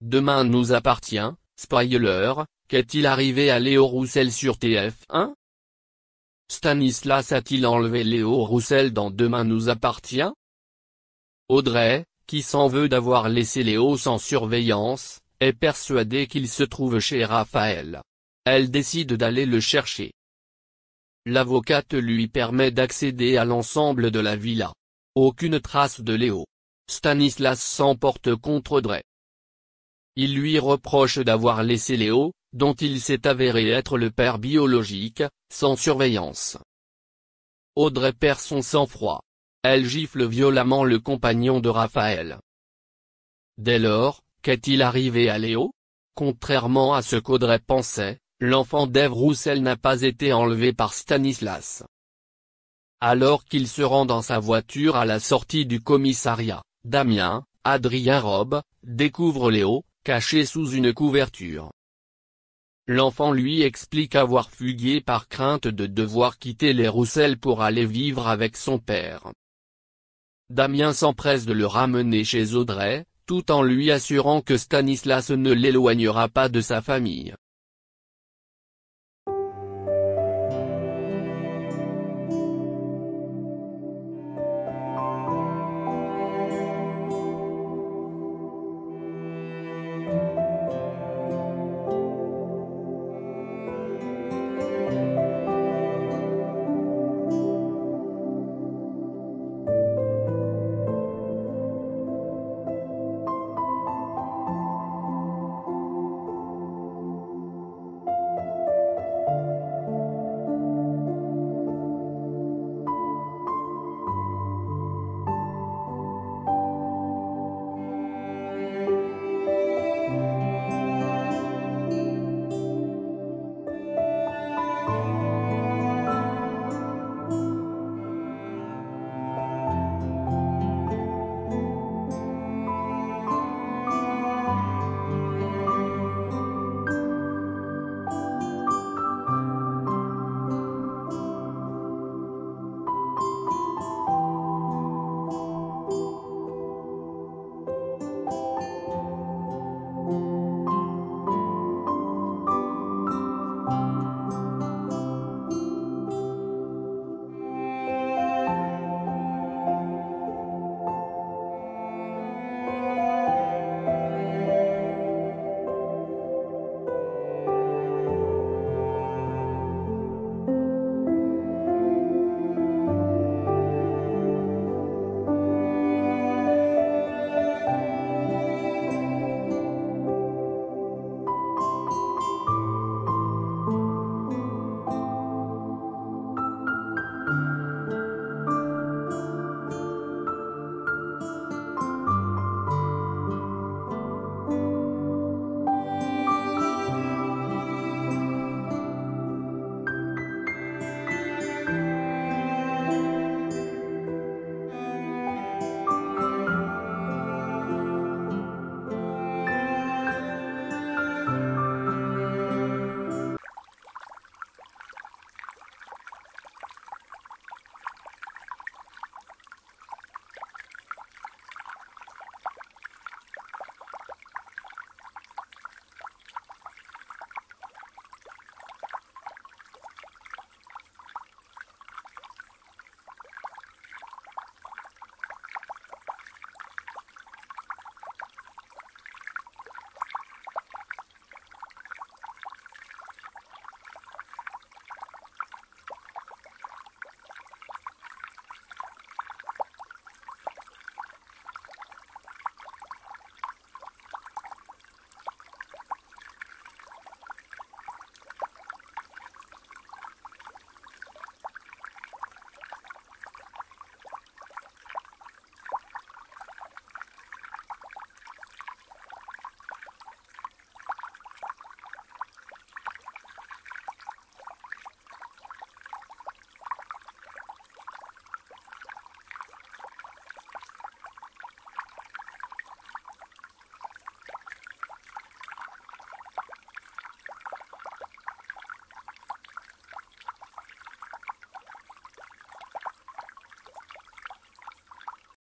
Demain nous appartient, spoiler, qu'est-il arrivé à Léo Roussel sur TF1 Stanislas a-t-il enlevé Léo Roussel dans Demain nous appartient? Audrey, qui s'en veut d'avoir laissé Léo sans surveillance, est persuadée qu'il se trouve chez Raphaël. Elle décide d'aller le chercher. L'avocate lui permet d'accéder à l'ensemble de la villa. Aucune trace de Léo. Stanislas s'emporte contre Audrey. Il lui reproche d'avoir laissé Léo, dont il s'est avéré être le père biologique, sans surveillance. Audrey perd son sang-froid. Elle gifle violemment le compagnon de Raphaël. Dès lors, qu'est-il arrivé à Léo? Contrairement à ce qu'Audrey pensait, l'enfant d'Ève Roussel n'a pas été enlevé par Stanislas. Alors qu'il se rend dans sa voiture à la sortie du commissariat, Damien, Adrien Robe, découvre Léo, caché sous une couverture. L'enfant lui explique avoir fugué par crainte de devoir quitter les Roussel pour aller vivre avec son père. Damien s'empresse de le ramener chez Audrey, tout en lui assurant que Stanislas ne l'éloignera pas de sa famille.